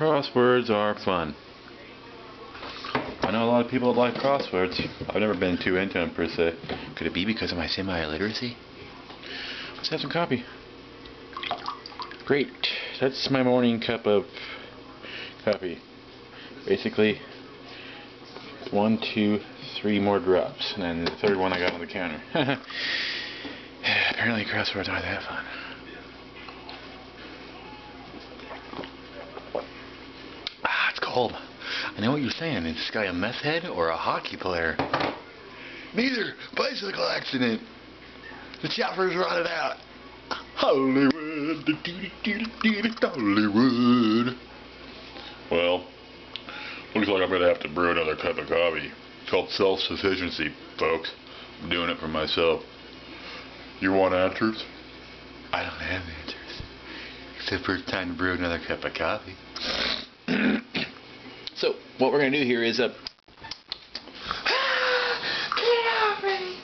Crosswords are fun. I know a lot of people that like crosswords. I've never been too into them per se. Could it be because of my semi-illiteracy? Let's have some coffee. Great. That's my morning cup of coffee. Basically, one, two, three more drops. And then the third one I got on the counter. Apparently crosswords aren't that fun. Ah. I know what you're saying. Is this guy a meth head or a hockey player? Neither. Bicycle accident. The chopper's running out. Hollywood. Hollywood. Well, looks like I'm going to have to brew another cup of coffee. It's called self-sufficiency, folks. I'm doing it for myself. You want answers? I don't have answers. Except for it's time to brew another cup of coffee. So, what we're going to do here is uh, Get off me!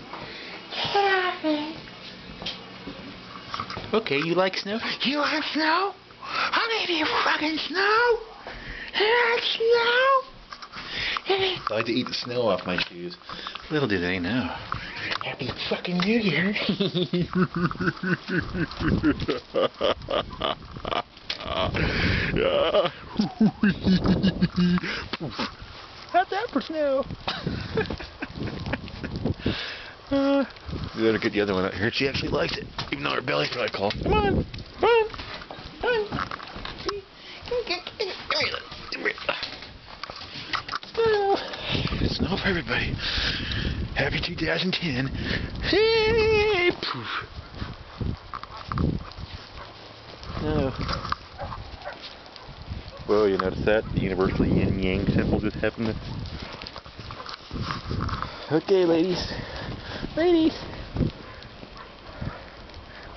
Get off me! Okay, you like snow? You like snow? I'll give you fucking snow! You want snow? I like to eat the snow off my shoes. Little do they know. happy fucking New Year. How's that for snow? uh, we better get the other one out here. She actually likes it, even though her belly's probably cold. Come on, come on, come on. Come here, come here, come here. Snow. Snow for everybody. Happy 2010. Hey, poof. Whoa, you notice that? The universal yin yang symbol just happened. Okay, ladies. Ladies.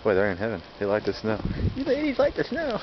Boy, they're in heaven. They like the snow. You ladies like the snow.